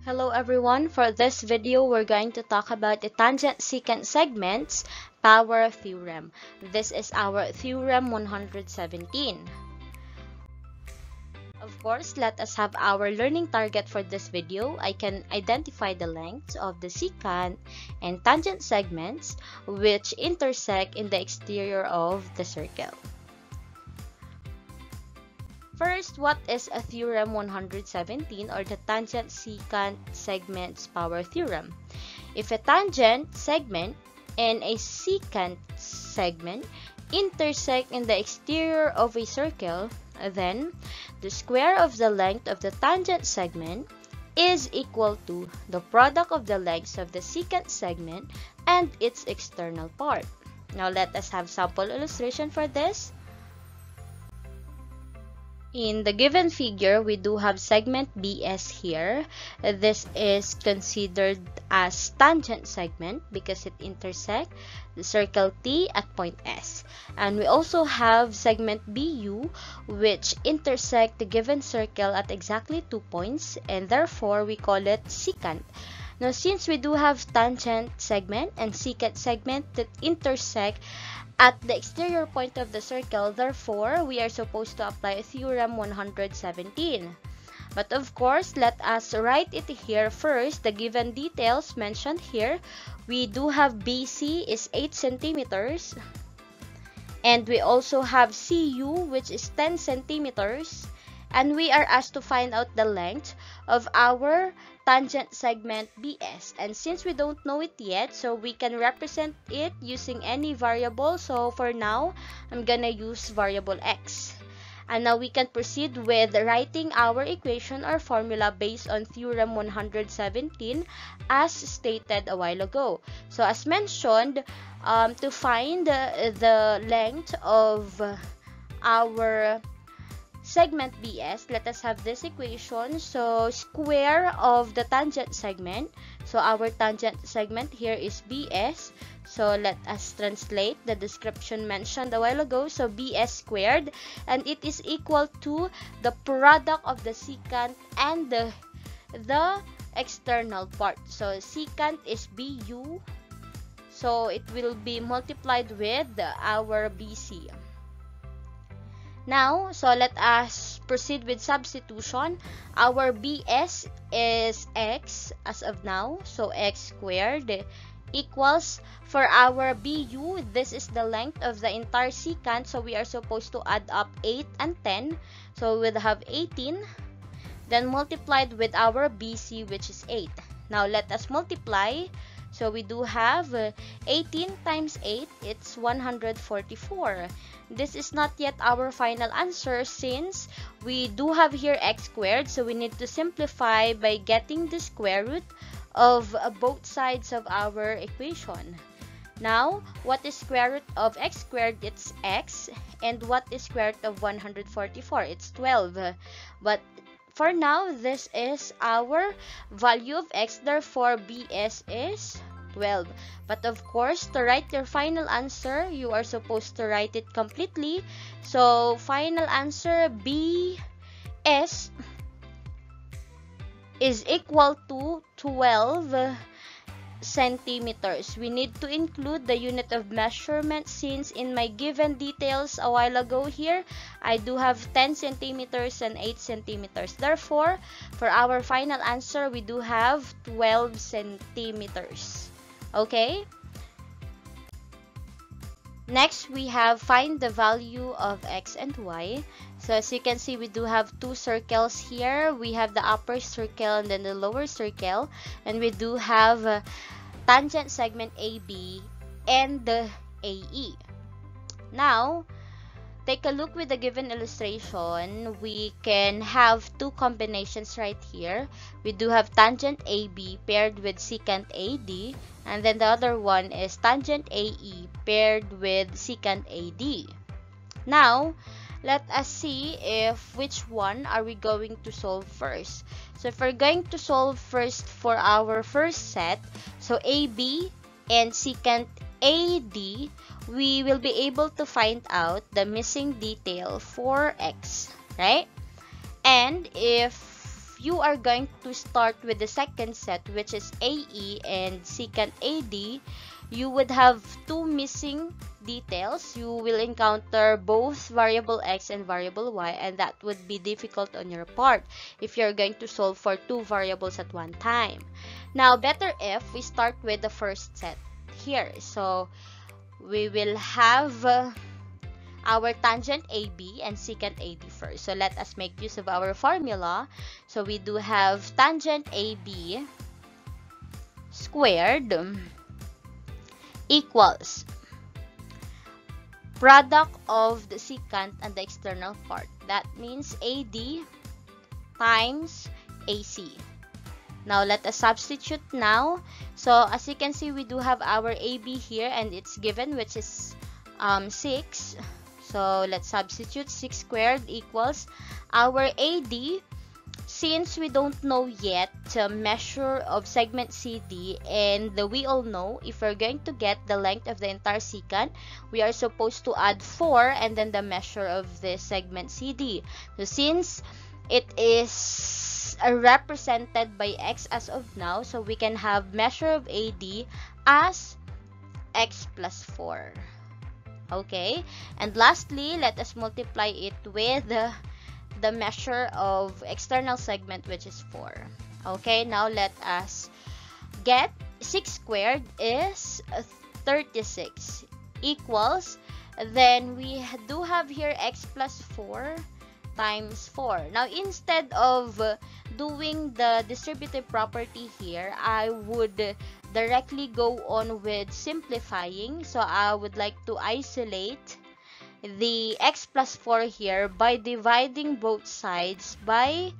Hello everyone, for this video we're going to talk about the tangent secant segments power theorem. This is our theorem 117. Of course, let us have our learning target for this video. I can identify the lengths of the secant and tangent segments which intersect in the exterior of the circle. First, what is a theorem 117 or the tangent secant segments power theorem? If a tangent segment and a secant segment intersect in the exterior of a circle, then the square of the length of the tangent segment is equal to the product of the lengths of the secant segment and its external part. Now let us have sample illustration for this. In the given figure, we do have segment BS here. This is considered as tangent segment because it intersects the circle T at point S. And we also have segment BU which intersect the given circle at exactly two points and therefore we call it secant. Now since we do have tangent segment and secant segment that intersect at the exterior point of the circle, therefore, we are supposed to apply theorem 117. But of course, let us write it here first. The given details mentioned here, we do have BC is 8 centimeters. And we also have CU which is 10 centimeters. And we are asked to find out the length of our tangent segment BS. And since we don't know it yet, so we can represent it using any variable. So for now, I'm gonna use variable x. And now we can proceed with writing our equation or formula based on theorem 117 as stated a while ago. So as mentioned, um, to find the, the length of our segment BS, let us have this equation. So, square of the tangent segment. So, our tangent segment here is BS. So, let us translate the description mentioned a while ago. So, BS squared. And it is equal to the product of the secant and the, the external part. So, secant is BU. So, it will be multiplied with our BC. Now, so let us proceed with substitution. Our BS is x as of now. So, x squared equals for our BU, this is the length of the entire secant. So, we are supposed to add up 8 and 10. So, we will have 18. Then multiplied with our BC which is 8. Now, let us multiply. So, we do have 18 times 8, it's 144. This is not yet our final answer since we do have here x squared. So we need to simplify by getting the square root of both sides of our equation. Now, what is square root of x squared? It's x. And what is square root of 144? It's 12. But for now, this is our value of x. Therefore, BS is 12. But of course, to write your final answer, you are supposed to write it completely. So, final answer B S is equal to 12 centimeters. We need to include the unit of measurement since in my given details a while ago here, I do have 10 centimeters and 8 centimeters. Therefore, for our final answer, we do have 12 centimeters. Okay? Next, we have find the value of x and y. So as you can see, we do have two circles here. We have the upper circle and then the lower circle. And we do have uh, tangent segment AB and the AE. Now, take a look with the given illustration. We can have two combinations right here. We do have tangent AB paired with secant AD and then the other one is tangent AE paired with secant AD. Now, let us see if which one are we going to solve first. So if we're going to solve first for our first set, so AB and secant AD, we will be able to find out the missing detail for X, right? And if you are going to start with the second set, which is AE and secant AD, you would have two missing details. You will encounter both variable x and variable y and that would be difficult on your part if you're going to solve for two variables at one time. Now, better if we start with the first set here. So, we will have uh, our tangent AB and secant AD first. So, let us make use of our formula. So, we do have tangent AB squared equals product of the secant and the external part. That means AD times AC. Now, let us substitute now. So, as you can see, we do have our AB here and it's given, which is um, 6. So, let's substitute 6 squared equals our AD since we don't know yet the measure of segment CD and we all know if we're going to get the length of the entire secant, we are supposed to add 4 and then the measure of the segment CD. So since it is represented by x as of now, so we can have measure of AD as x plus 4. Okay, and lastly, let us multiply it with the measure of external segment which is 4. Okay, now let us get 6 squared is 36 equals then we do have here x plus 4 times 4. Now instead of doing the distributive property here, I would directly go on with simplifying. So I would like to isolate the x plus 4 here by dividing both sides by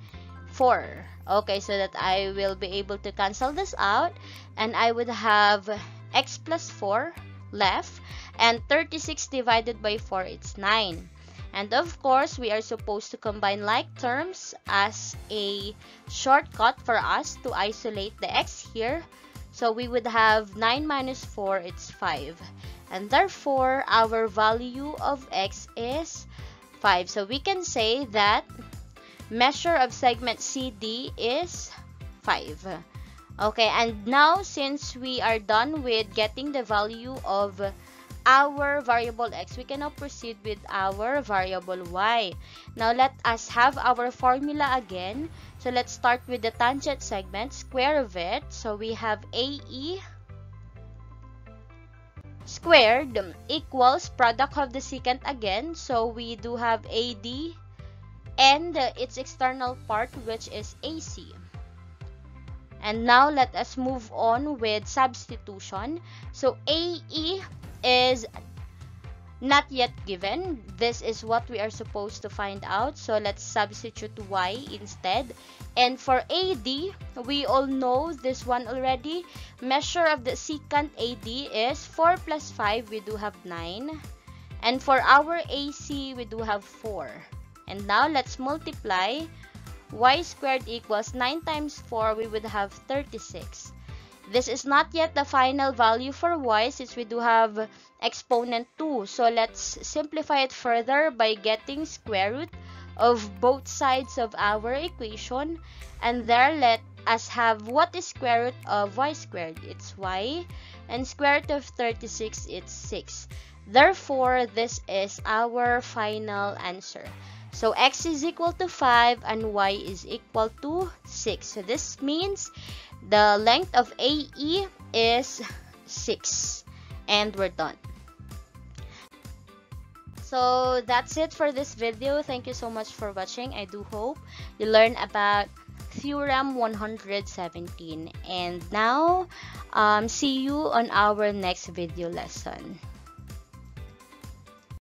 4. Okay, so that I will be able to cancel this out and I would have x plus 4 left and 36 divided by 4 it's 9. And of course, we are supposed to combine like terms as a shortcut for us to isolate the x here. So we would have 9 minus 4, it's 5 and therefore our value of x is 5. So we can say that measure of segment CD is 5. Okay, and now since we are done with getting the value of our variable x, we can now proceed with our variable y. Now let us have our formula again. So let's start with the tangent segment, square of it. So we have AE squared equals product of the secant again. So we do have AD and its external part which is AC. And now let us move on with substitution. So AE is not yet given. This is what we are supposed to find out. So let's substitute y instead. And for AD, we all know this one already. Measure of the secant AD is 4 plus 5, we do have 9. And for our AC, we do have 4. And now let's multiply. y squared equals 9 times 4, we would have 36. This is not yet the final value for y since we do have exponent 2. So let's simplify it further by getting square root of both sides of our equation. And there let us have what is square root of y squared? It's y and square root of 36 it's 6 therefore this is our final answer. So x is equal to 5 and y is equal to 6 so this means the length of AE is 6. And we're done. So that's it for this video. Thank you so much for watching. I do hope you learn about Theorem 117. And now, um, see you on our next video lesson.